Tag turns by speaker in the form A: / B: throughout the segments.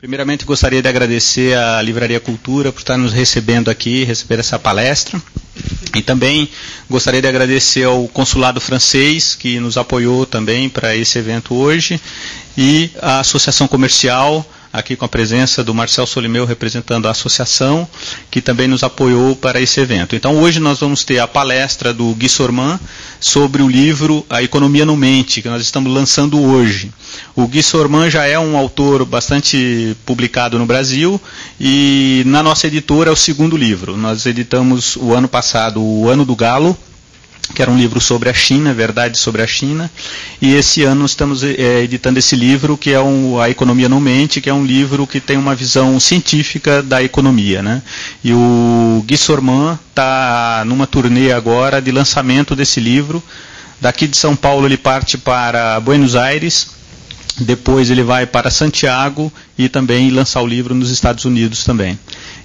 A: Primeiramente, gostaria de agradecer à Livraria Cultura por estar nos recebendo aqui, receber essa palestra. E também gostaria de agradecer ao Consulado Francês, que nos apoiou também para esse evento hoje, e à Associação Comercial, aqui com a presença do Marcel Solimeu representando a associação, que também nos apoiou para esse evento. Então hoje nós vamos ter a palestra do Gui Sorman sobre o livro A Economia no Mente, que nós estamos lançando hoje. O Gui Sorman já é um autor bastante publicado no Brasil e na nossa editora é o segundo livro. Nós editamos o ano passado o Ano do Galo, que era um livro sobre a China, Verdade sobre a China, e esse ano estamos é, editando esse livro, que é um, A Economia no Mente, que é um livro que tem uma visão científica da economia. Né? E o Gui Sorman está numa turnê agora de lançamento desse livro. Daqui de São Paulo ele parte para Buenos Aires, depois ele vai para Santiago e também lançar o livro nos Estados Unidos também.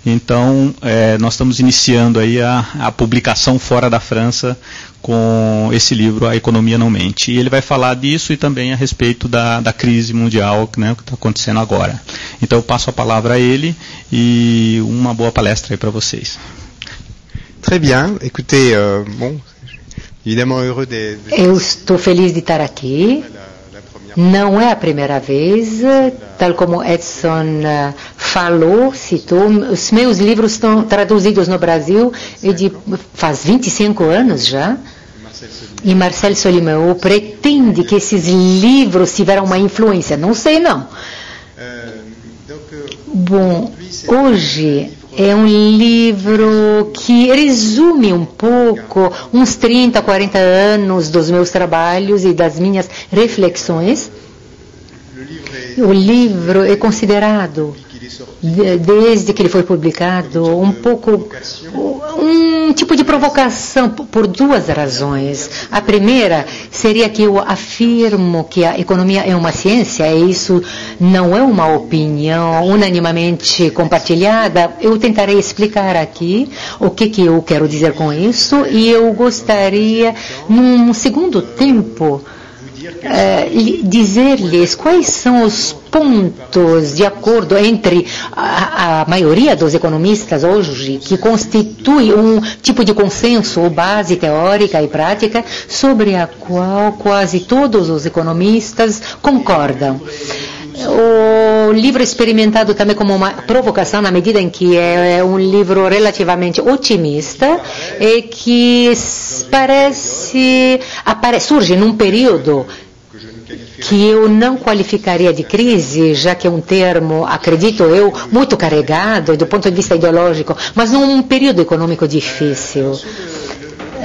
A: Então, é, nós estamos iniciando aí a, a, publicação fora da França com esse livro, A Economia Não Mente. E ele vai falar disso e também a respeito da, da crise mundial né, que está acontecendo agora. Então, eu passo a palavra a ele e uma boa palestra aí para vocês.
B: Très bien. Écoutez, euh, bon, évidemment heureux de.
C: Eu estou feliz de estar aqui. Não é a primeira vez, tal como Edson eh, falou, citou, os meus livros estão traduzidos no Brasil e de, faz 25 anos já. E Marcel Solimão pretende que esses livros tiveram uma influência. Não sei não. Bom, hoje é um livro que resume um pouco uns 30, 40 anos dos meus trabalhos e das minhas reflexões. O livro é considerado, desde que ele foi publicado, um pouco um tipo de provocação por duas razões. A primeira seria que eu afirmo que a economia é uma ciência, e isso não é uma opinião unanimamente compartilhada. Eu tentarei explicar aqui o que, que eu quero dizer com isso e eu gostaria, num segundo tempo, uh, dizer-lhes quais são os pontos de acordo entre a, a, maioria dos economistas hoje, que constitui um tipo de consenso ou base teórica e prática sobre a qual quase todos os economistas concordam. O livro é experimentado também como uma provocação na medida em que é um livro relativamente otimista e que parece surge num período que eu não qualificaria de crise, já que é um termo, acredito eu, muito carregado do ponto de vista ideológico, mas num período econômico difícil.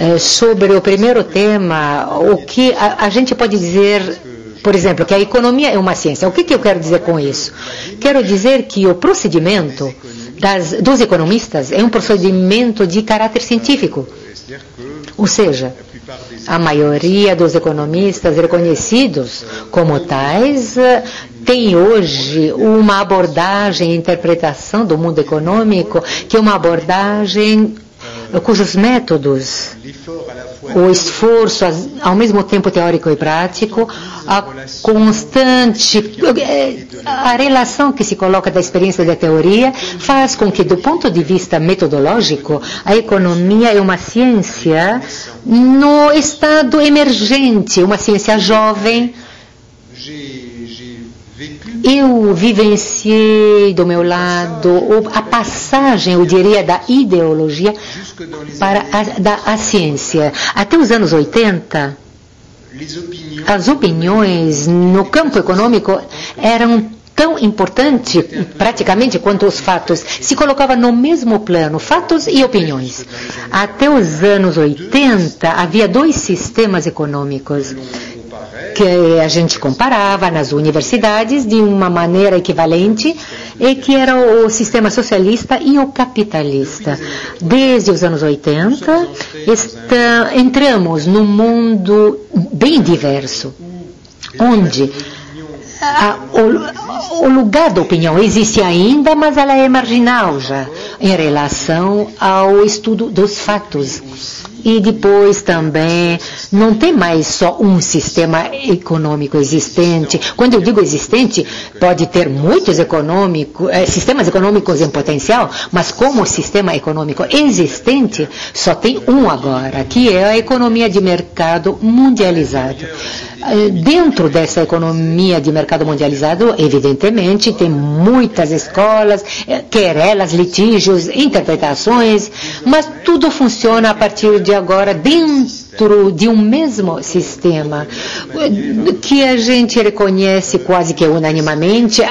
C: É, sobre o primeiro tema, o que a, a gente pode dizer por exemplo, que a economia é uma ciência. O que, que eu quero dizer com isso? Quero dizer que o procedimento das, dos economistas é um procedimento de caráter científico. Ou seja, a maioria dos economistas reconhecidos como tais tem hoje uma abordagem, interpretação do mundo econômico, que é uma abordagem cujos métodos, o esforço, ao mesmo tempo teórico e prático, a constante, a relação que se coloca da experiência e da teoria, faz com que, do ponto de vista metodológico, a economia é uma ciência no estado emergente, uma ciência jovem, eu vivenciei do meu lado a passagem, eu diria, da ideologia para a, da a ciência. Até os anos 80, as opiniões no campo econômico eram tão importantes praticamente quanto os fatos. Se colocava no mesmo plano, fatos e opiniões. Até os anos 80 havia dois sistemas econômicos que a gente comparava nas universidades de uma maneira equivalente e que era o sistema socialista e o capitalista. Desde os anos 80, está, entramos num mundo bem diverso, onde a, o, o, lugar da opinião existe ainda, mas ela é marginal já em relação ao estudo dos fatos. E depois também não tem mais só um sistema econômico existente. Quando eu digo existente, pode ter muitos econômicos, eh, sistemas econômicos em potencial, mas como sistema econômico existente, só tem um agora, que é a economia de mercado mundializado. Eh, dentro dessa economia de mercado mundializado, evidentemente, tem muitas escolas, eh, querelas, litígios, interpretações, mas tudo funciona a partir de agora dentro de um mesmo sistema, que a gente reconhece quase que unanimamente,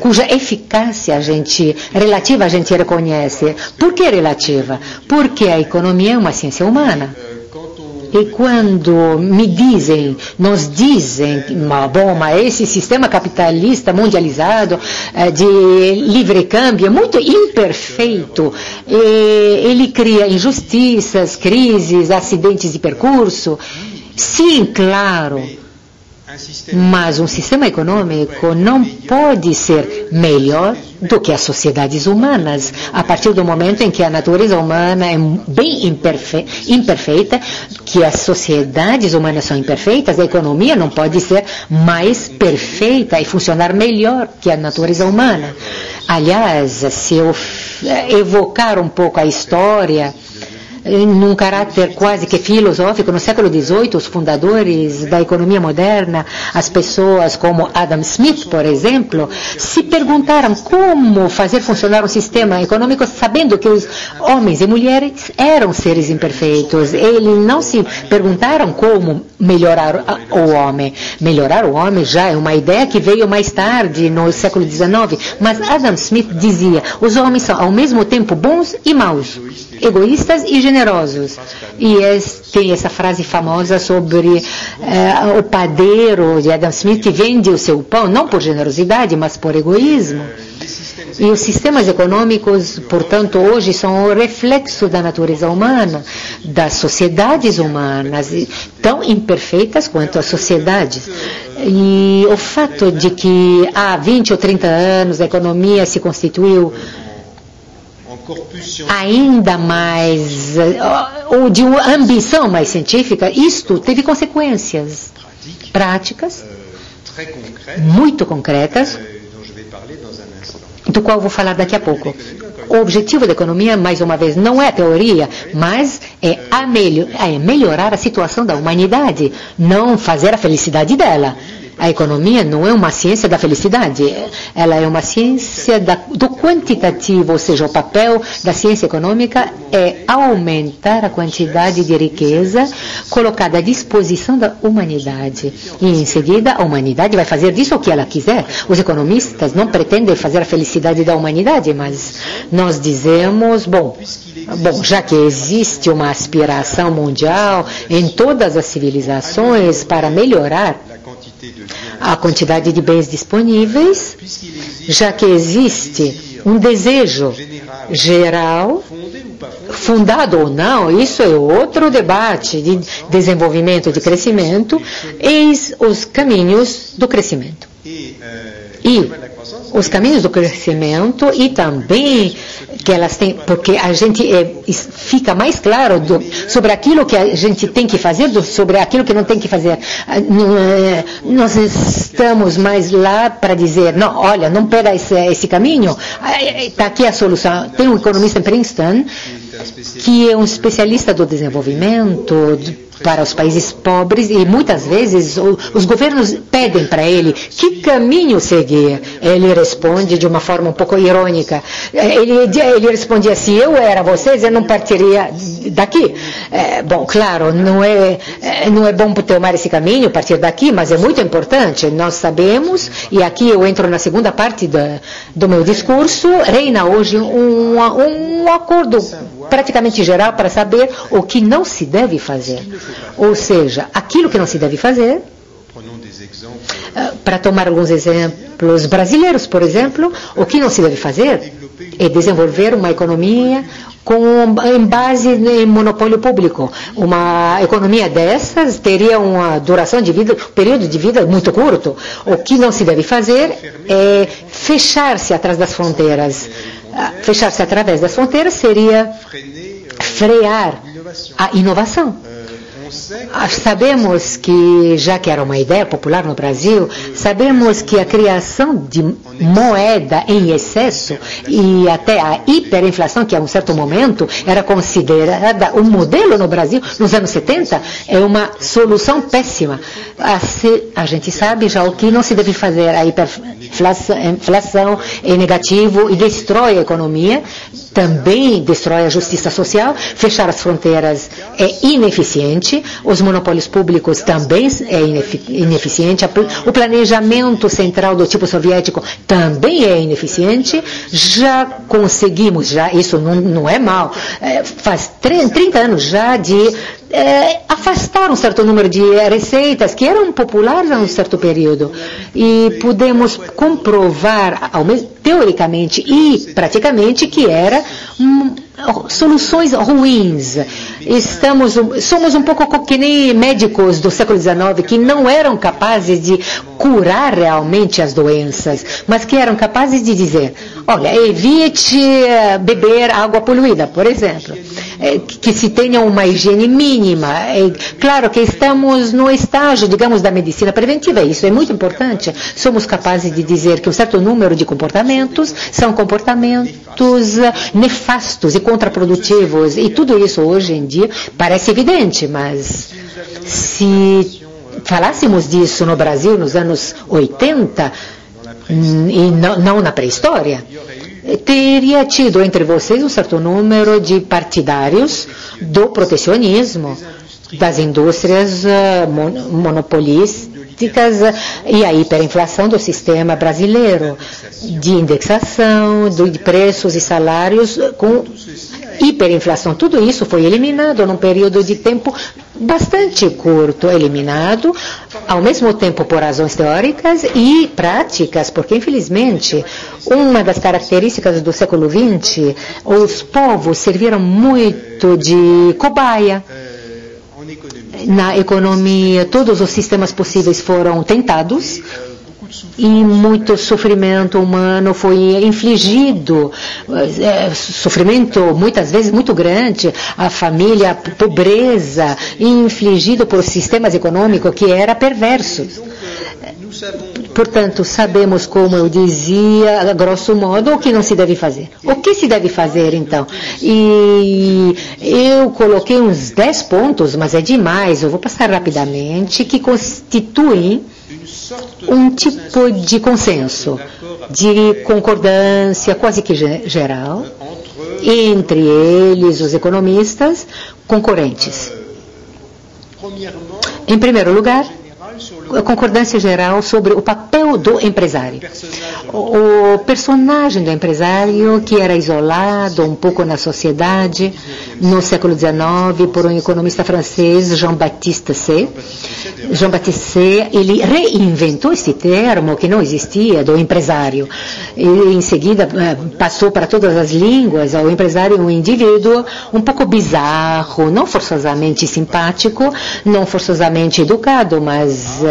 C: cuja eficácia a gente, relativa a gente reconhece. Por que relativa? Porque a economia é uma ciência humana. E quando me dizem, nos dizem, bom, mas esse sistema capitalista mundializado eh, de livre câmbio é muito imperfeito, ele cria injustiças, crises, acidentes de percurso. Sim, claro mas um sistema econômico não pode ser melhor do que as sociedades humanas, a partir do momento em que a natureza humana é bem imperfe imperfeita, que as sociedades humanas são imperfeitas, a economia não pode ser mais perfeita e funcionar melhor que a natureza humana. Aliás, se eu evocar um pouco a história, num caráter quase que filosófico, no século XVIII, os fundadores da economia moderna, as pessoas como Adam Smith, por exemplo, se perguntaram como fazer funcionar um sistema econômico sabendo que os homens e mulheres eram seres imperfeitos. Eles não se perguntaram como melhorar o homem. Melhorar o homem já é uma ideia que veio mais tarde, no século XIX, mas Adam Smith dizia, os homens são ao mesmo tempo bons e maus, egoístas e generosos. E tem essa frase famosa sobre eh, o padeiro de Adam Smith que vende o seu pão, não por generosidade, mas por egoísmo. E os sistemas econômicos, portanto, hoje são o reflexo da natureza humana, das sociedades humanas, tão imperfeitas quanto as sociedades. E o fato de que há 20 ou 30 anos a economia se constituiu ainda mais, ou de uma ambição mais científica, isto teve consequências práticas, muito concretas, do qual vou falar daqui a pouco. O objetivo da economia, mais uma vez, não é teoria, mas é, a melhor, é melhorar a situação da humanidade, não fazer a felicidade dela. A economia não é uma ciência da felicidade, ela é uma ciência da, do quantitativo, ou seja, o papel da ciência econômica é aumentar a quantidade de riqueza colocada à disposição da humanidade. E em seguida, a humanidade vai fazer disso o que ela quiser. Os economistas não pretendem fazer a felicidade da humanidade, mas nós dizemos, bom, bom, já que existe uma aspiração mundial em todas as civilizações para melhorar a quantidade de bens disponíveis, já que existe um desejo geral, fundado ou não, isso é outro debate de desenvolvimento, de crescimento, eis os caminhos do crescimento. E os caminhos do crescimento e também que elas têm, porque a gente é, fica mais claro do, sobre aquilo que a gente tem que fazer, do, sobre aquilo que não tem que fazer. Ah, é, nós estamos mais lá para dizer, não, olha, não pega esse, esse caminho, está aqui a solução. Tem um economista em Princeton que é um especialista do desenvolvimento, para os países pobres e muitas vezes os governos pedem para ele que caminho seguir. Ele responde de uma forma um pouco irônica. É, ele, ele respondia: se eu era vocês, eu não partiria daqui. É, bom, claro, não é, é, não é bom tomar esse caminho, partir daqui, mas é muito importante. Nós sabemos, e aqui eu entro na segunda parte da, do meu discurso, reina hoje um, um acordo praticamente geral para saber o que não se deve fazer. Ou seja, aquilo que não se deve fazer. Ah, para tomar alguns exemplos brasileiros, por exemplo, o que não se deve fazer é desenvolver uma economia com, em base em monopólio público. Uma economia dessas teria uma duração de vida, um período de vida muito curto. O que não se deve fazer é fechar-se atrás das fronteiras. Fechar-se através das fronteiras seria frear a inovação. Sabemos que, já que era uma ideia popular no Brasil, sabemos que a criação de moeda em excesso e até a hiperinflação, que a um certo momento era considerada um modelo no Brasil, nos anos 70, é uma solução péssima. A, gente sabe já o que não se deve fazer. A hiperinflação é negativo e destrói a economia, também destrói a justiça social, fechar as fronteiras é ineficiente, os monopólios públicos também é ineficiente, o planejamento central do tipo soviético também é ineficiente, já conseguimos, já isso não, não é mal, é, faz 30 anos já de é, afastar um certo número de receitas que eram populares a um certo período. E podemos comprovar, teoricamente e praticamente, que era um, soluções ruins. Estamos, somos um pouco que nem médicos do século XIX que não eram capazes de curar realmente as doenças, mas que eram capazes de dizer, olha, evite eh, beber água poluída, por exemplo. É, que se tenha uma higiene mínima. É, claro que estamos no estágio, digamos, da medicina preventiva, isso é muito importante. Somos capazes de dizer que um certo número de comportamentos são comportamentos eh, nefastos e contraprodutivos, e tudo isso hoje em dia parece evidente, mas se falássemos disso no Brasil nos anos 80, hum, e não, não na pré-história, teria tido entre vocês um certo número de partidários do protecionismo, das indústrias uh, monopolísticas uh, e a hiperinflação do sistema brasileiro, de indexação, de preços e salários com hiperinflação. Tudo isso foi eliminado num período de tempo bastante curto, eliminado, ao mesmo tempo por razões teóricas e práticas, porque infelizmente uma das características do século XX, os povos serviram muito de cobaia. Na economia, todos os sistemas possíveis foram tentados e muito sofrimento humano foi infligido, é, sofrimento muitas vezes muito grande, a família, a pobreza, infligido por sistemas econômicos que era perversos. Portanto, sabemos, como eu dizia, a grosso modo, o que não se deve fazer. O que se deve fazer, então? E eu coloquei uns 10 pontos, mas é demais, eu vou passar rapidamente, que constituem um tipo de consenso, de concordância quase que geral entre eles, os economistas concorrentes. Em primeiro lugar, concordância geral sobre o papel do empresário. O personagem do empresário que era isolado um pouco na sociedade no século XIX por um economista francês, Jean-Baptiste C. Jean-Baptiste C, ele reinventou esse termo que não existia, do empresário. E em seguida eh, passou para todas as línguas, o empresário é um indivíduo um pouco bizarro, não forçosamente simpático, não forçosamente educado, mas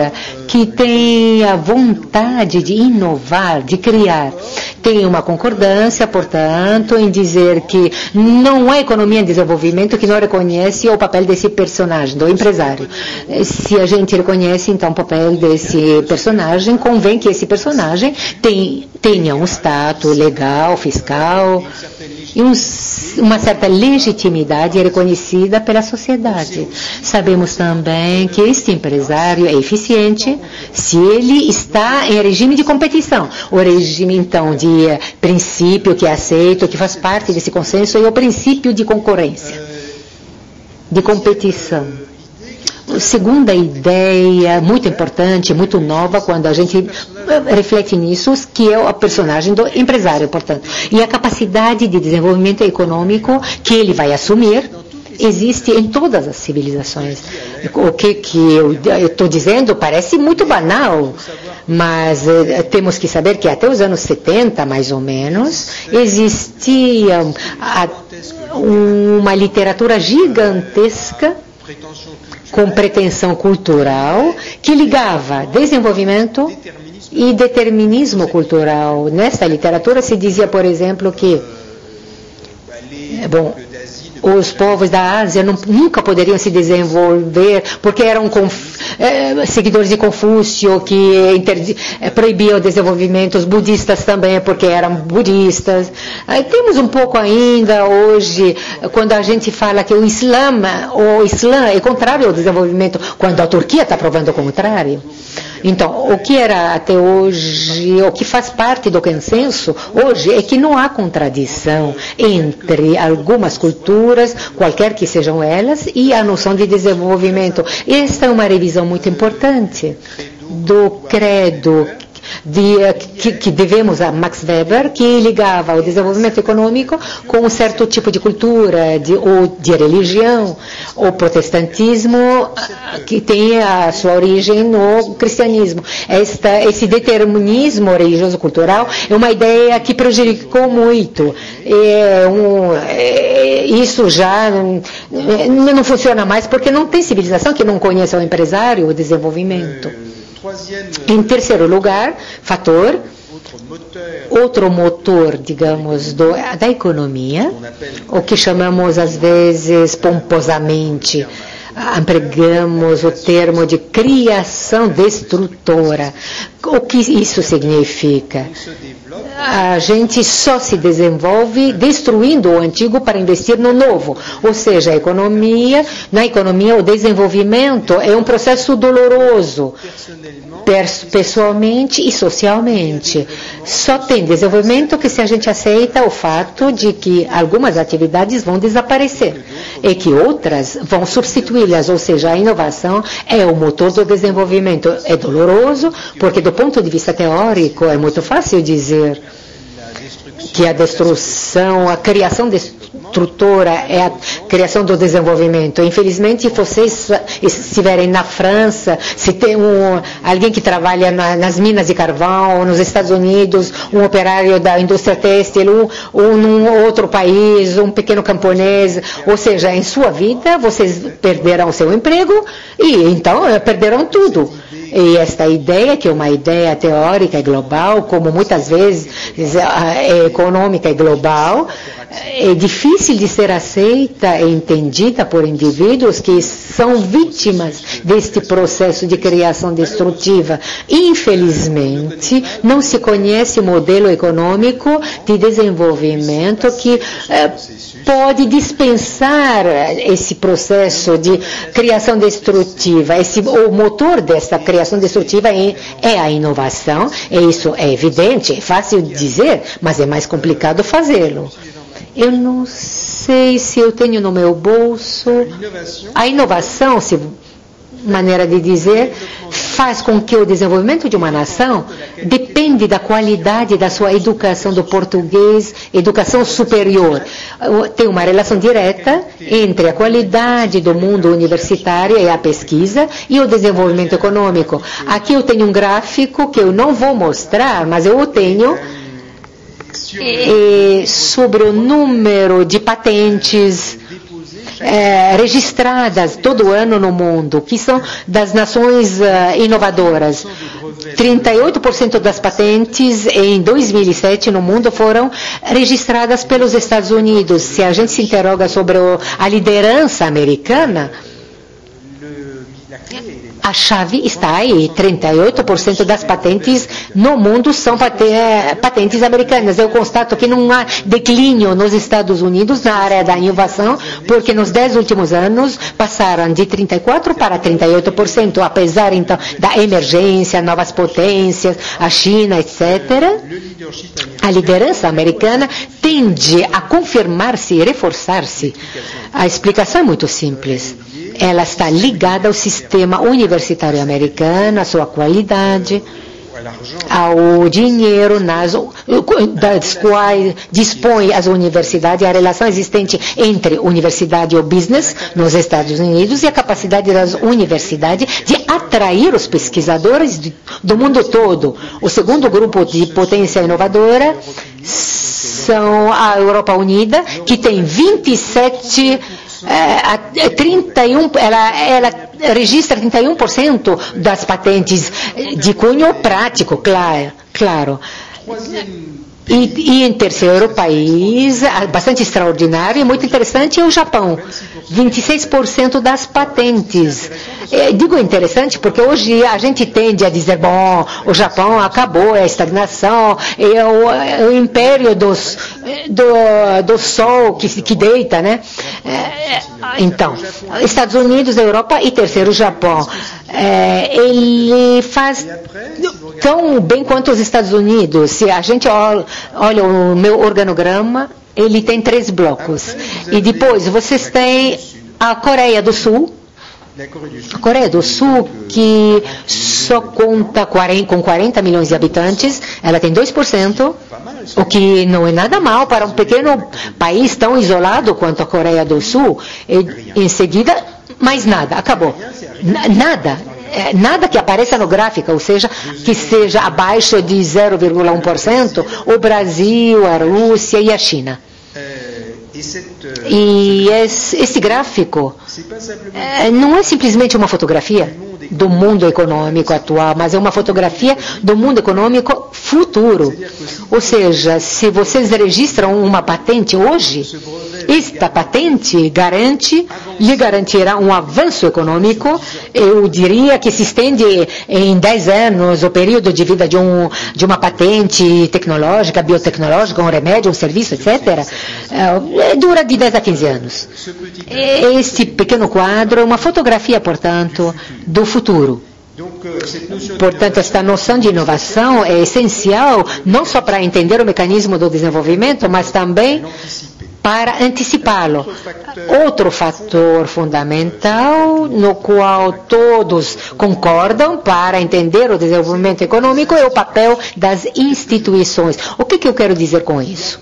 C: que tem a vontade de inovar, de criar. Tem uma concordância, portanto, em dizer que não é economia em desenvolvimento que não reconhece o papel desse personagem, do empresário. Se a gente reconhece, então, o papel desse personagem, convém que esse personagem tenha um status legal, fiscal, e um, uma certa legitimidade reconhecida pela sociedade. Sabemos também que este empresário é eficiente se ele está em regime de competição. O regime, então, de princípio que é aceito, que faz parte desse consenso, é o princípio de concorrência, de competição segunda ideia muito importante, muito nova, quando a gente eh, reflete nisso, que é a personagem do empresário, portanto. E a capacidade de desenvolvimento econômico que ele vai assumir existe em todas as civilizações. O que, que eu estou dizendo parece muito banal, mas eh, temos que saber que até os anos 70, mais ou menos, existia a, uma literatura gigantesca com pretensão cultural que ligava desenvolvimento e determinismo cultural. Nesta literatura se dizia, por exemplo, que bom, os povos da Ásia não, nunca poderiam se desenvolver porque eram é, seguidores de Confúcio que inter, é, proibiam o desenvolvimento, os budistas também porque eram budistas. Temos um pouco ainda hoje, quando a gente fala que o Islã, o Islã é contrário ao desenvolvimento, quando a Turquia está provando o contrário. Então, o que era até hoje, o que faz parte do consenso hoje é que não há contradição entre algumas culturas, qualquer que sejam elas, e a noção de desenvolvimento. Esta é uma revisão muito importante do credo de, que, que, devemos a Max Weber, que ligava o desenvolvimento econômico com um certo tipo de cultura, de, ou de religião, o protestantismo, que tem a sua origem no cristianismo. Esta, esse determinismo religioso-cultural é uma ideia que prejudicou muito. É um, é, isso já não, não funciona mais porque não tem civilização que não conheça o empresário, o desenvolvimento. Em terceiro lugar, fator, outro motor, digamos, do, da economia, o que chamamos às vezes pomposamente empregamos o termo de criação destrutora. O que isso significa? A gente só se desenvolve destruindo o antigo para investir no novo. Ou seja, a economia, na economia o desenvolvimento é um processo doloroso, pessoalmente e socialmente. Só tem desenvolvimento que se a gente aceita o fato de que algumas atividades vão desaparecer e que outras vão substituí-las, ou seja, a inovação é o motor do desenvolvimento. É doloroso, porque do ponto de vista teórico é muito fácil dizer que a destruição, a criação destrutora é a criação do desenvolvimento. Infelizmente, vocês estiverem na França, se tem um, alguém que trabalha na, nas minas de carvão, nos Estados Unidos, um operário da indústria têxtil, ou, num outro país, um pequeno camponês, ou seja, em sua vida vocês perderão seu emprego e então perderão tudo. E esta ideia, que é uma ideia teórica e global, como muitas vezes é econômica e global, é difícil de ser aceita e entendida por indivíduos que são vítimas deste processo de criação destrutiva. Infelizmente, não se conhece o modelo econômico de desenvolvimento que é, pode dispensar esse processo de criação destrutiva. Esse, o motor dessa criação destrutiva é, é a inovação, e isso é evidente, é fácil dizer, mas é mais complicado fazê-lo. Eu não sei se eu tenho no meu bolso a inovação, se maneira de dizer, faz com que o desenvolvimento de uma nação depende da qualidade da sua educação do português, educação superior. Tem uma relação direta entre a qualidade do mundo universitário e a pesquisa e o desenvolvimento econômico. Aqui eu tenho um gráfico que eu não vou mostrar, mas eu o tenho sobre o número de patentes é, registradas todo ano no mundo, que são das nações uh, inovadoras. 38% das patentes em 2007 no mundo foram registradas pelos Estados Unidos. Se a gente se interroga sobre a liderança americana, a chave está aí. 38% das patentes no mundo são patentes americanas. Eu constato que não há declínio nos Estados Unidos na área da inovação, porque nos 10 últimos anos passaram de 34% para 38%, apesar então da emergência, novas potências, a China, etc. A liderança americana tende a confirmar-se e reforçar-se. A explicação é muito simples ela está ligada ao sistema universitário americano, à sua qualidade, ao dinheiro nas, das quais dispõe as universidades, a relação existente entre universidade e business nos Estados Unidos e a capacidade das universidades de atrair os pesquisadores do mundo todo. O segundo grupo de potência inovadora são a Europa Unida, que tem 27 é, 31, ela, ela registra 31% das patentes de cunho prático, claro. claro. E, e, em terceiro país, bastante extraordinário e muito interessante, é o Japão. 26% das patentes. É, digo interessante porque hoje a gente tende a dizer, bom, o Japão acabou, é a estagnação, é o, é o império dos, do, do sol que, que deita, né? É, então, Estados Unidos, Europa e terceiro, Japão. É, ele faz tão bem quanto os Estados Unidos. Se a gente olha, o meu organograma, ele tem três blocos. E depois vocês têm a Coreia do Sul, a Coreia do Sul, que só conta 40, com 40 milhões de habitantes, ela tem 2%, o que não é nada mal para um pequeno país tão isolado quanto a Coreia do Sul. E, em seguida, mais nada, acabou. Nada. É, nada que apareça no gráfico, ou seja, que seja abaixo de 0,1%, o Brasil, a Rússia e a China. E esse, esse gráfico é, não é simplesmente uma fotografia do mundo econômico atual, mas é uma fotografia do mundo econômico futuro. Ou seja, se vocês registram uma patente hoje, esta patente garante, lhe garantirá um avanço econômico, eu diria que se estende em 10 anos o período de vida de, um, de uma patente tecnológica, biotecnológica, um remédio, um serviço, etc. É, dura de 10 a 15 anos. Este pequeno quadro é uma fotografia, portanto, do futuro. Portanto, esta noção de inovação é essencial não só para entender o mecanismo do desenvolvimento, mas também para antecipá-lo. Outro fator fundamental no qual todos concordam para entender o desenvolvimento econômico é o papel das instituições. O que, que eu quero dizer com isso?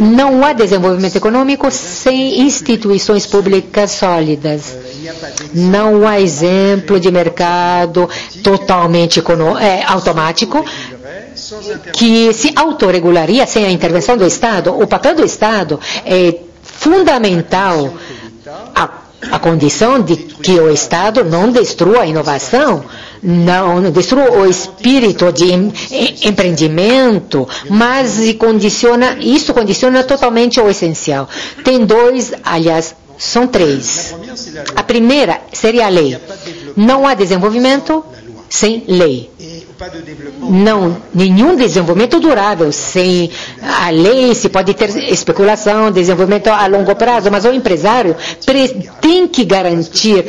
C: Não há desenvolvimento econômico sem instituições públicas sólidas. Não há exemplo de mercado totalmente é, automático que se autorregularia sem a intervenção do Estado. O papel do Estado é fundamental. A, a condição de que o Estado não destrua a inovação não destrua o espírito de empreendimento, mas condiciona, isso condiciona totalmente o essencial. Tem dois, aliás, são três. A primeira seria a lei. Não há desenvolvimento sem lei. Não, nenhum desenvolvimento durável. Sem a lei, se pode ter especulação, desenvolvimento a longo prazo, mas o empresário tem que garantir,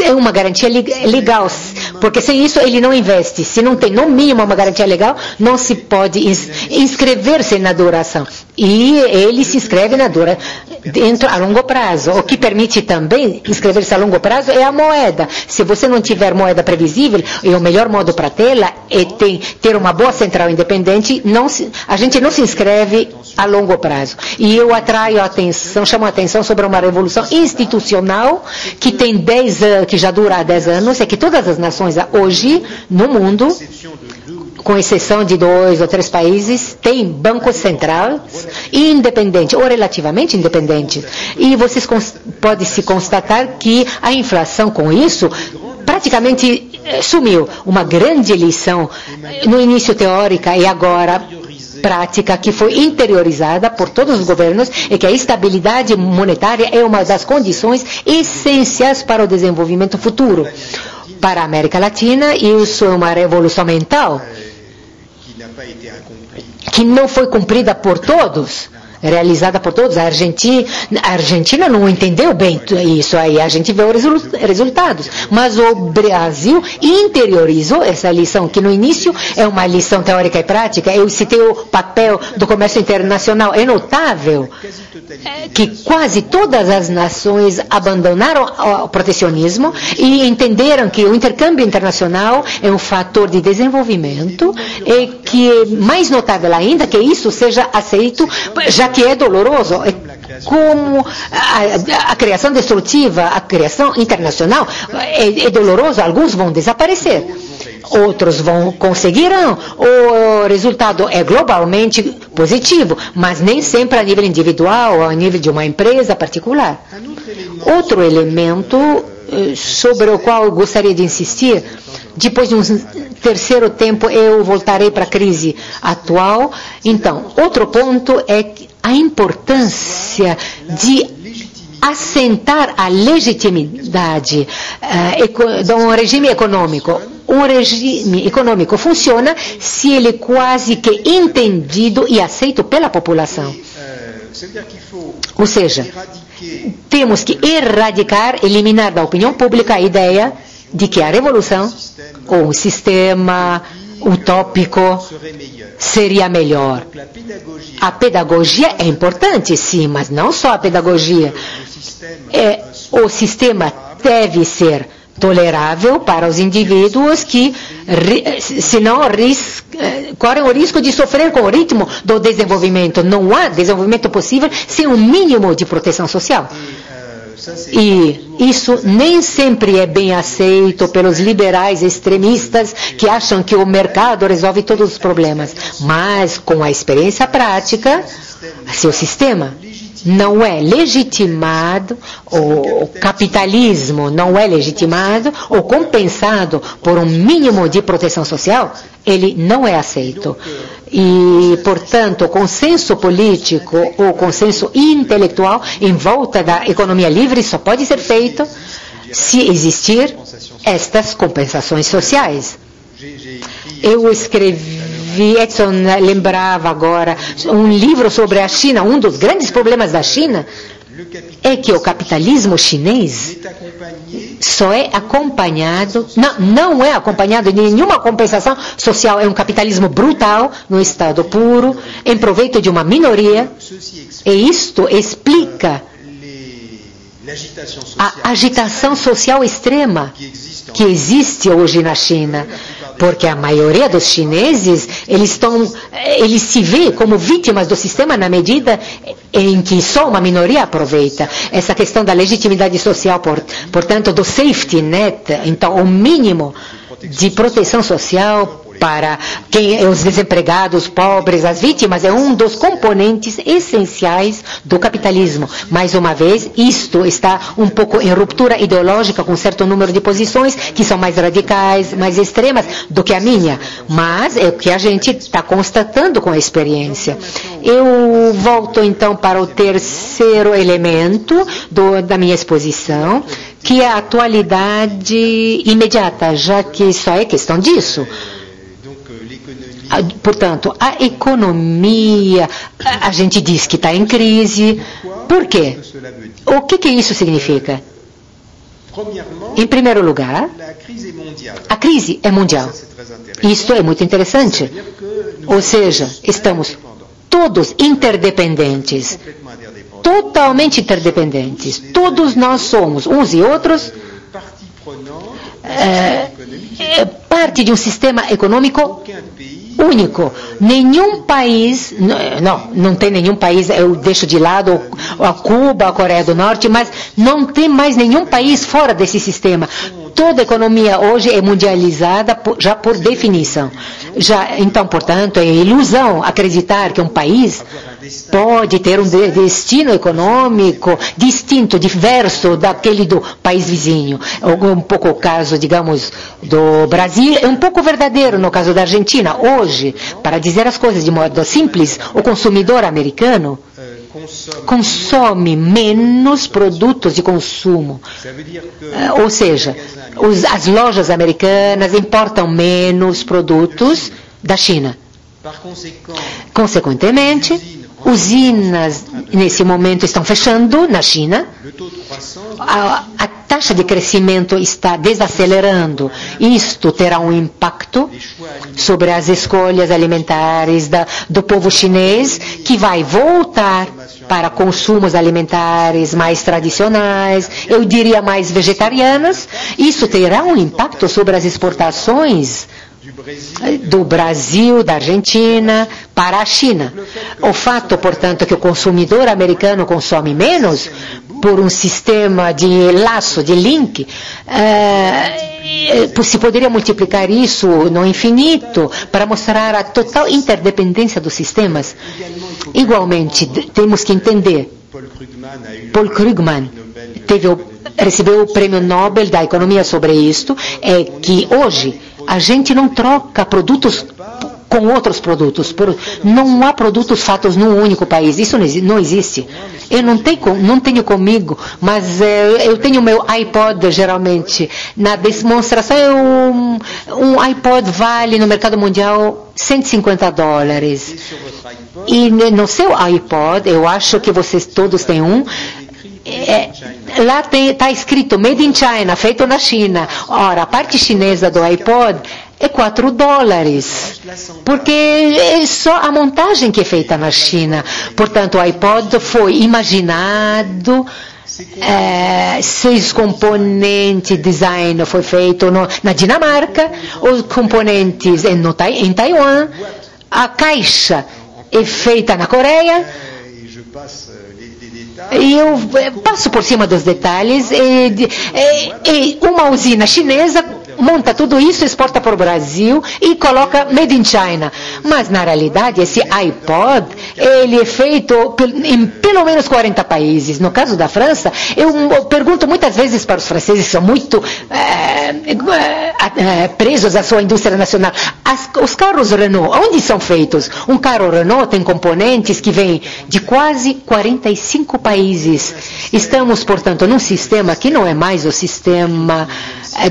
C: é uma garantia legal, porque sem isso ele não investe. Se não tem no mínimo uma garantia legal, não se pode inscrever-se na duração. E ele se inscreve na dura dentro a longo prazo. O que permite também inscrever-se a longo prazo é a moeda. Se você não tiver moeda previsível, e o melhor modo para tê-la é ter, uma boa central independente, não se, a gente não se inscreve a longo prazo. E eu atraio a atenção, chamo a atenção sobre uma revolução institucional que tem 10 que já dura há 10 anos, é que todas as nações hoje no mundo com exceção de dois ou três países, têm bancos centrais independentes, ou relativamente independentes. E vocês podem se constatar que a inflação com isso praticamente eh, sumiu. Uma grande lição eh, no início teórica e agora prática que foi interiorizada por todos os governos é que a estabilidade monetária é uma das condições essenciais para o desenvolvimento futuro. Para a América Latina, isso é uma revolução mental que não foi cumprida por todos realizada por todos. A Argentina, a Argentina não entendeu bem isso aí, a gente vê os resultados. Mas o Brasil interiorizou essa lição, que no início é uma lição teórica e prática. Eu citei o papel do comércio internacional. É notável que quase todas as nações abandonaram o protecionismo e entenderam que o intercâmbio internacional é um fator de desenvolvimento e que é mais notável ainda que isso seja aceito, já que é doloroso, é como a, a, criação destrutiva, a criação internacional é, é doloroso, alguns vão desaparecer outros vão conseguirão. O resultado é globalmente positivo, mas nem sempre a nível individual, a nível de uma empresa particular. Outro elemento eh, sobre o qual gostaria de insistir, depois de uns terceiro tempo eu voltarei para a crise atual. Então, outro ponto é a importância de assentar a legitimidade uh, de um regime econômico. Um regime econômico funciona se ele é quase que entendido e aceito pela população. Ou seja, temos que erradicar, eliminar da opinião pública a ideia de que a revolução ou o sistema utópico seria melhor. A pedagogia é importante, sim, mas não só a pedagogia. É, o sistema deve ser tolerável para os indivíduos que, senão, correm o risco de sofrer com o ritmo do desenvolvimento. Não há desenvolvimento possível sem um mínimo de proteção social. E isso nem sempre é bem aceito pelos liberais extremistas que acham que o mercado resolve todos os problemas. Mas, com a experiência prática, seu sistema não é legitimado, o capitalismo não é legitimado ou compensado por um mínimo de proteção social, ele não é aceito. E, portanto, o consenso político ou consenso intelectual em volta da economia livre só pode ser feito se existir estas compensações sociais. Eu escrevi, Edson lembrava agora, um livro sobre a China. Um dos grandes problemas da China é que o capitalismo chinês só é acompanhado, não, não é acompanhado de nenhuma compensação social, é um capitalismo brutal, no estado puro, em proveito de uma minoria, e isto explica a agitação social extrema que existe hoje na China porque a maioria dos chineses eles estão eles se vê como vítimas do sistema na medida em que só uma minoria aproveita essa questão da legitimidade social por, portanto do safety net. Então o mínimo de proteção social para quem, os desempregados, pobres, as vítimas, é um dos componentes essenciais do capitalismo. Mais uma vez, isto está um pouco em ruptura ideológica com certo número de posições que são mais radicais, mais extremas do que a minha, mas é o que a gente está constatando com a experiência. Eu volto então para o terceiro elemento do, da minha exposição, que é a atualidade imediata, já que só é questão disso. Portanto, a economia, a gente diz que está em crise. Por quê? O que, que isso significa? Em primeiro lugar, a crise é mundial. Isto é muito interessante. Ou seja, estamos todos interdependentes. Totalmente interdependentes. Todos nós somos, uns e outros, é, é parte de um sistema econômico único. Nenhum país, não, não tem nenhum país, eu deixo de lado a Cuba, a Coreia do Norte, mas não tem mais nenhum país fora desse sistema. Toda a economia hoje é mundializada já por definição. Já, então, portanto, é ilusão acreditar que um país pode ter um destino econômico distinto, diverso daquele do país vizinho. Um pouco o caso, digamos, do Brasil, é um pouco verdadeiro no caso da Argentina. Hoje, para dizer as coisas de modo simples, o consumidor americano consome menos produtos de consumo. Eh, ou seja, as lojas americanas importam menos produtos da China. Consequentemente, usinas nesse momento estão fechando na China. A, a, taxa de crescimento está desacelerando. Isto terá um impacto sobre as escolhas alimentares da, do povo chinês, que vai voltar para consumos alimentares mais tradicionais, eu diria mais vegetarianos. Isso terá um impacto sobre as exportações do Brasil, da Argentina para a China. O fato, portanto, que o consumidor americano consome menos por um sistema de laço, de link, eh, se poderia multiplicar isso no infinito para mostrar a total interdependência dos sistemas. Igualmente, temos que entender. Paul Krugman teve recebeu o prêmio Nobel da economia sobre isto, é que hoje A gente não troca produtos com outros produtos. Por, não há produtos feitos num único país. Isso não existe. Eu não tenho, não tenho comigo, mas é, eu tenho meu iPod geralmente. Na demonstração, um, um iPod vale no mercado mundial 150 dólares. E no seu iPod, eu acho que vocês todos têm um, é, lá está escrito Made in China, feito na China. Ora, a parte chinesa do iPod é 4 dólares, porque é só a montagem que é feita na China. Portanto, o iPod foi imaginado, é, seis componentes design foi feito no, na Dinamarca, os componentes em, no, em Taiwan, a caixa é feita na Coreia. Eu passo por cima dos detalhes. E, e, e uma usina chinesa monta tudo isso, exporta para o Brasil e coloca Made in China. Mas, na realidade, esse iPod, ele é feito em pelo menos 40 países. No caso da França, eu pergunto muitas vezes para os franceses, que são muito é, é, presos à sua indústria nacional, As, os carros Renault, onde são feitos? Um carro Renault tem componentes que vêm de quase 45 países. Estamos, portanto, num sistema que não é mais o sistema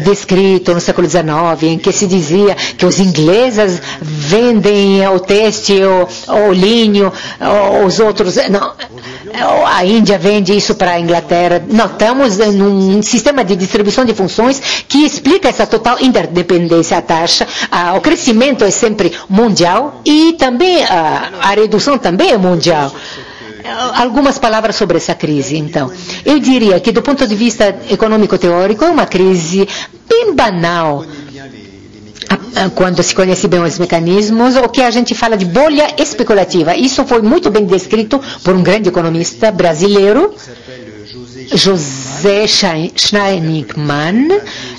C: descrito no século XIX, em que se dizia que os ingleses vendem o têxtil, o linho, os outros. Não, a Índia vende isso para a Inglaterra. Nós estamos num sistema de distribuição de funções que explica essa total interdependência. A taxa, o crescimento é sempre mundial e também a redução também é mundial algumas palavras sobre essa crise, então. Eu diria que, do ponto de vista econômico-teórico, é uma crise bem banal quando se conhece bem os mecanismos, o que a gente fala de bolha especulativa. Isso foi muito bem descrito por um grande economista brasileiro, José Schneidmann.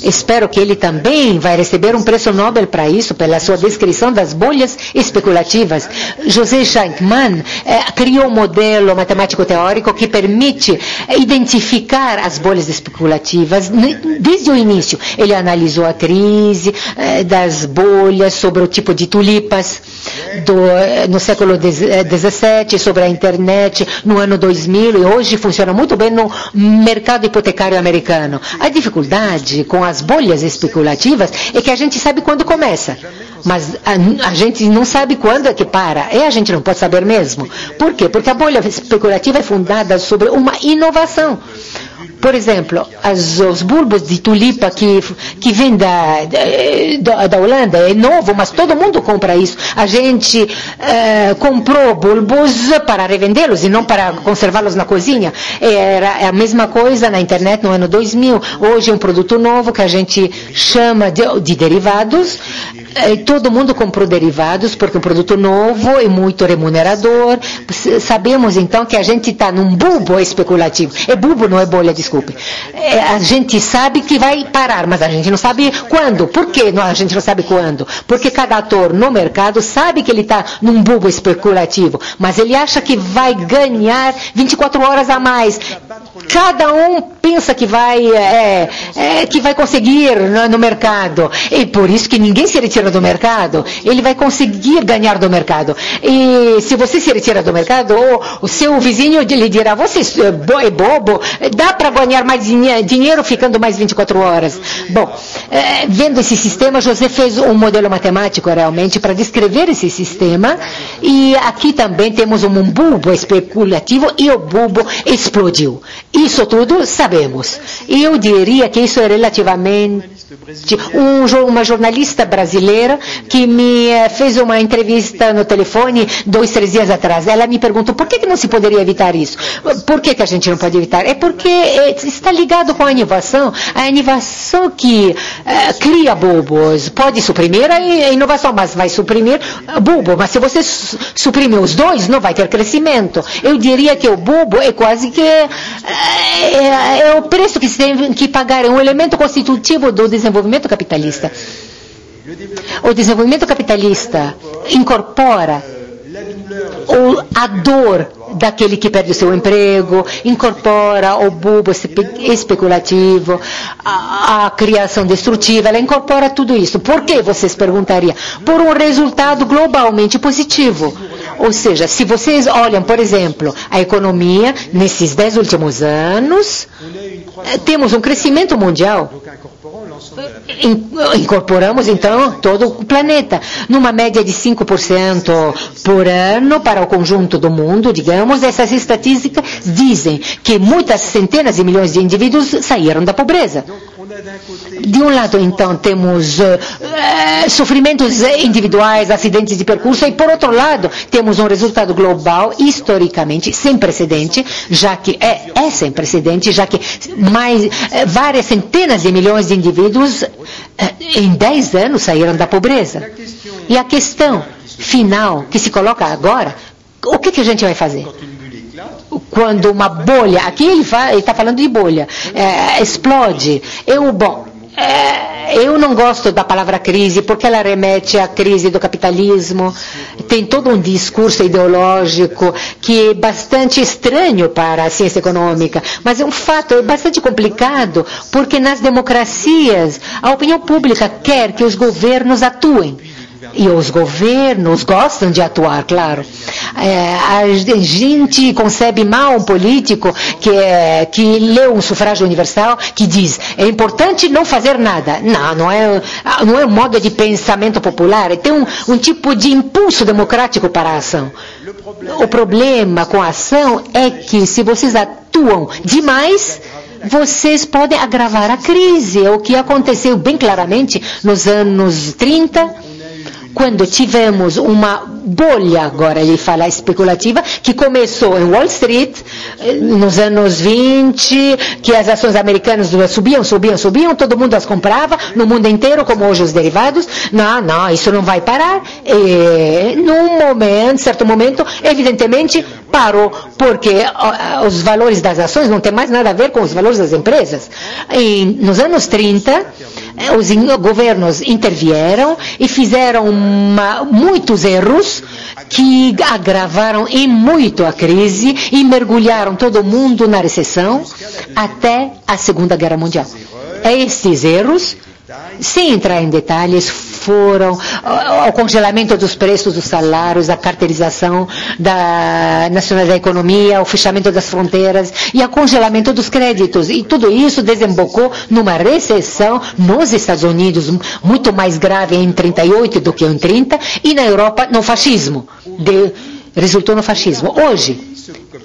C: Espero que ele também vai receber um preço Nobel para isso, pela sua descrição das bolhas especulativas. José Schneidmann eh, criou um modelo matemático-teórico que permite identificar as bolhas especulativas desde o início. Ele analisou a crise eh, das bolhas sobre o tipo de tulipas do, eh, no século XVII, sobre a internet no ano 2000 e hoje funciona muito bem no mercado hipotecário americano. A dificuldade com as bolhas especulativas é que a gente sabe quando começa, mas a, a gente não sabe quando é que para. E a gente não pode saber mesmo. Por quê? Porque a bolha especulativa é fundada sobre uma inovação. Por exemplo, as, os bulbos de tulipa que, que vêm da, da, da, Holanda, é novo, mas todo mundo compra isso. A gente eh, comprou bulbos para revendê-los e não para conservá-los na cozinha. Era a mesma coisa na internet no ano 2000. Hoje é um produto novo que a gente chama de, de derivados. Eh, todo mundo comprou derivados porque é um produto novo e muito remunerador. Sabemos então que a gente está num bulbo especulativo. É bulbo, não é bolha, desculpa desculpe. É, a gente sabe que vai parar, mas a gente não sabe quando. Por que a gente não sabe quando? Porque cada ator no mercado sabe que ele está num bulbo especulativo, mas ele acha que vai ganhar 24 horas a mais. Cada um pensa que vai, é, é, que vai conseguir no, no, mercado. E por isso que ninguém se retira do mercado. Ele vai conseguir ganhar do mercado. E se você se retira do mercado, o, o seu vizinho lhe dirá, você é, é bobo, dá para ganhar mais dinheiro ficando mais 24 horas. Bom, é, vendo esse sistema, José fez um modelo matemático realmente para descrever esse sistema. E aqui também temos um bulbo especulativo e o bulbo explodiu. Isso tudo sabemos. Eu diria que isso é relativamente um, uma jornalista brasileira que me eh, fez uma entrevista no telefone dois, três dias atrás. Ela me perguntou por que, que não se poderia evitar isso? Por que, que a gente não pode evitar? É porque é, está ligado com a inovação. A inovação que é, cria bobos pode suprimir a inovação, mas vai suprimir bobo. Mas se você suprimir os dois, não vai ter crescimento. Eu diria que o bobo é quase que é, é, é o preço que se tem que pagar, é um elemento constitutivo do desenvolvimento capitalista. O desenvolvimento capitalista incorpora a dor daquele que perde o seu emprego, incorpora o bulbo especulativo, a, a criação destrutiva, ela incorpora tudo isso. Por que, vocês perguntariam? Por um resultado globalmente positivo. Ou seja, se vocês olham, por exemplo, a economia nesses dez últimos anos, eh, temos um crescimento mundial. Incorporamos então todo o planeta, numa média de 5% por ano para o conjunto do mundo, digamos. Essas estatísticas dizem que muitas centenas de milhões de indivíduos saíram da pobreza. De um lado, então, temos uh, sofrimentos individuais, acidentes de percurso, e por outro lado, temos um resultado global, historicamente, sem precedente, já que é, é sem precedente, já que mais, uh, várias centenas de milhões de indivíduos em 10 anos saíram da pobreza. E a questão final que se coloca agora, o que, que a gente vai fazer? Quando uma bolha, aqui ele está falando de bolha, é, explode. Eu, bom, é, eu não gosto da palavra crise porque ela remete à crise do capitalismo. Tem todo um discurso ideológico que é bastante estranho para a ciência econômica, mas é um fato, é bastante complicado porque nas democracias a opinião pública quer que os governos atuem. E os governos gostam de atuar, claro. É, a gente concebe mal um político que, é, que lê um sufrágio universal que diz é importante não fazer nada. Não, não é, não é um modo de pensamento popular. Tem um, um tipo de impulso democrático para a ação. O problema com a ação é que se vocês atuam demais, vocês podem agravar a crise. É o que aconteceu bem claramente nos anos 30 quando tivemos uma bolha, agora ele fala especulativa, que começou em Wall Street, eh, nos anos 20, que as ações americanas subiam, subiam, subiam, todo mundo as comprava, no mundo inteiro, como hoje os derivados. Não, não, isso não vai parar. E, num momento, certo momento, evidentemente, parou, porque os valores das ações não tem mais nada a ver com os valores das empresas. E, nos anos 30, eh, os governos intervieram e fizeram uma, muitos erros que agravaram em muito a crise e mergulharam todo mundo na recessão até a Segunda Guerra Mundial. Esses erros sem entrar em detalhes, foram o congelamento dos preços dos salários, a carterização da nacional da economia, o fechamento das fronteiras e o congelamento dos créditos. E tudo isso desembocou numa recessão nos Estados Unidos, muito mais grave em 38 do que em 30, e na Europa no fascismo. De, resultou no fascismo. Hoje,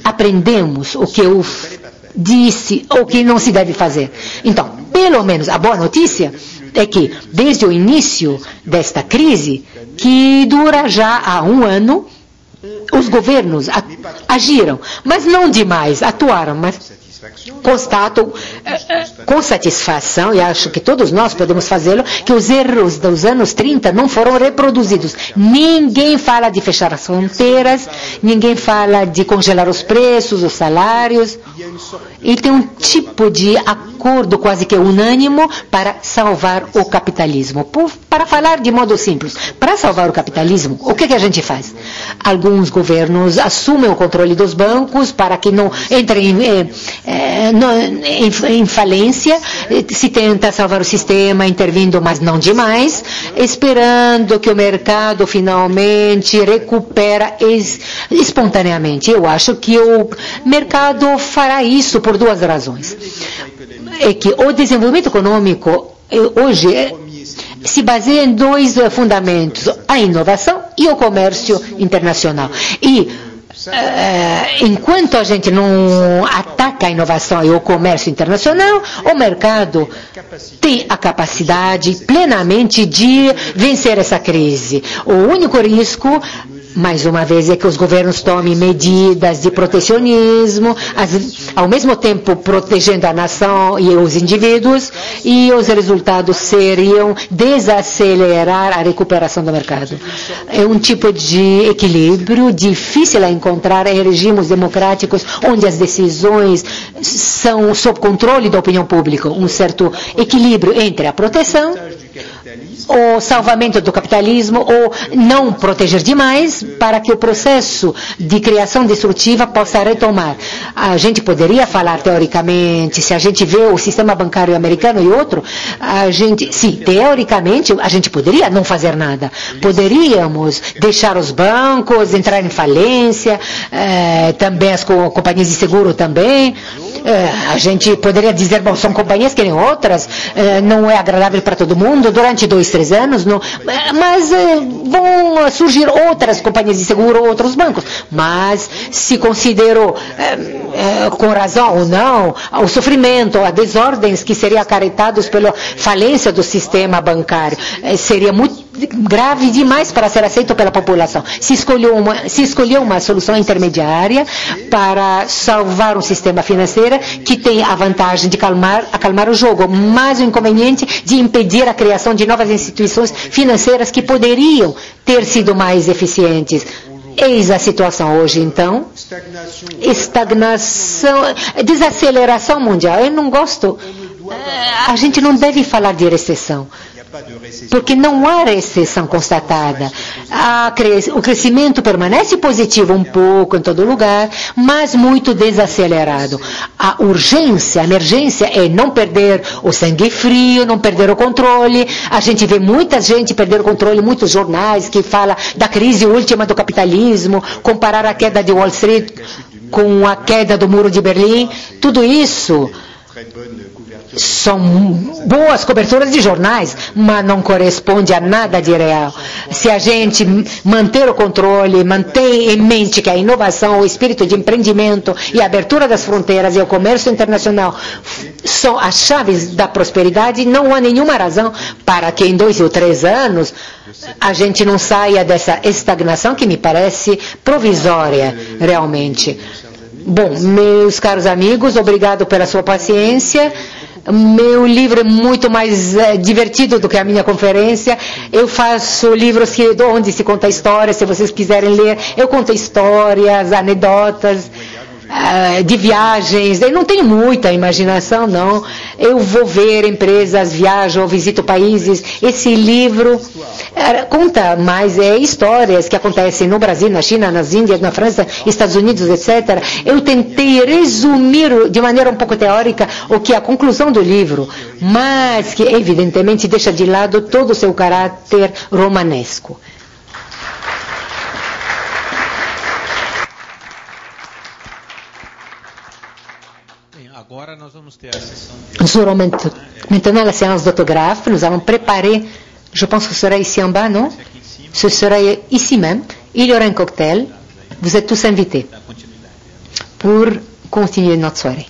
C: aprendemos o que eu disse, o que não se deve fazer. Então, pelo menos a boa notícia é que, desde o início desta crise, que dura já há um ano, os governos agiram, mas não demais, atuaram, mas constato eh, eh, com satisfação, e acho que todos nós podemos fazê-lo, que os erros dos anos 30 não foram reproduzidos. Ninguém fala de fechar as fronteiras, ninguém fala de congelar os preços, os salários. E tem um tipo de acordo quase que unânimo para salvar o capitalismo. Por, para falar de modo simples, para salvar o capitalismo, o que, que a gente faz? Alguns governos assumem o controle dos bancos para que não entrem em, é, em, em falência, se tenta salvar o sistema intervindo, mas não demais, esperando que o mercado finalmente recupera es, espontaneamente. Eu acho que o mercado fará isso por duas razões. É que o desenvolvimento econômico eh, hoje é, se baseia em dois fundamentos: a inovação e o comércio internacional. E enquanto a gente não ataca a inovação e o comércio internacional, o mercado tem a capacidade plenamente de vencer essa crise. O único risco mais uma vez, é que os governos tomem medidas de protecionismo, ao mesmo tempo protegendo a nação e os indivíduos, e os resultados seriam desacelerar a recuperação do mercado. É um tipo de equilíbrio difícil a encontrar em regimes democráticos onde as decisões são sob controle da opinião pública, um certo equilíbrio entre a proteção o salvamento do capitalismo ou não proteger demais para que o processo de criação destrutiva possa retomar. A gente poderia falar teoricamente, se a gente vê o sistema bancário americano e outro, a gente, sim, teoricamente a gente poderia não fazer nada. Poderíamos deixar os bancos entrar em falência, eh, também as co companhias de seguro também. Eh, a gente poderia dizer, bom, são companhias que nem outras, eh, não é agradável para todo mundo durante dois, três anos, não, mas vão surgir outras companhias de seguro, outros bancos. Mas se considerou, com razão ou não, o sofrimento, as desordens que seriam acarretados pela falência do sistema bancário, seria muito grave demais para ser aceito pela população. Se escolheu uma, se escolheu uma solução intermediária para salvar um sistema financeiro que tem a vantagem de calmar, acalmar o jogo, mas o inconveniente de impedir a criação de novas instituições financeiras que poderiam ter sido mais eficientes. Eis a situação hoje, então. Estagnação, desaceleração mundial. Eu não gosto. A gente não deve falar de recessão porque não há recessão constatada. o crescimento permanece positivo um pouco em todo lugar, mas muito desacelerado. A urgência, a emergência é não perder o sangue frio, não perder o controle. A gente vê muita gente perder o controle, muitos jornais que falam da crise última do capitalismo, comparar a queda de Wall Street com a queda do muro de Berlim. Tudo isso são boas coberturas de jornais, mas não corresponde a nada de real. Se a gente manter o controle, manter em mente que a inovação, o espírito de empreendimento e a abertura das fronteiras e o comércio internacional são as chaves da prosperidade, não há nenhuma razão para que em dois ou três anos a gente não saia dessa estagnação que me parece provisória, realmente. Bom, meus caros amigos, obrigado pela sua paciência. Meu livro é muito mais é, divertido do que a minha conferência. Eu faço livros que, onde se conta histórias, se vocês quiserem ler. Eu conto histórias, anedotas uh, de viagens. Eu não tenho muita imaginação, não. Eu vou ver empresas, viajo, visito países. Esse livro conta mais é, histórias que acontecem no Brasil, na China, nas Índias, na França, Estados Unidos, etc. Eu tentei resumir de maneira um pouco teórica o que é a conclusão do livro, mas que evidentemente deixa de lado todo o seu caráter romanesco. Nous aurons maintenant la séance d'autographe. Nous allons préparer, je pense que ce sera ici en bas, non? Ce sera ici même. Il y aura un cocktail. Vous êtes tous invités pour continuer notre soirée.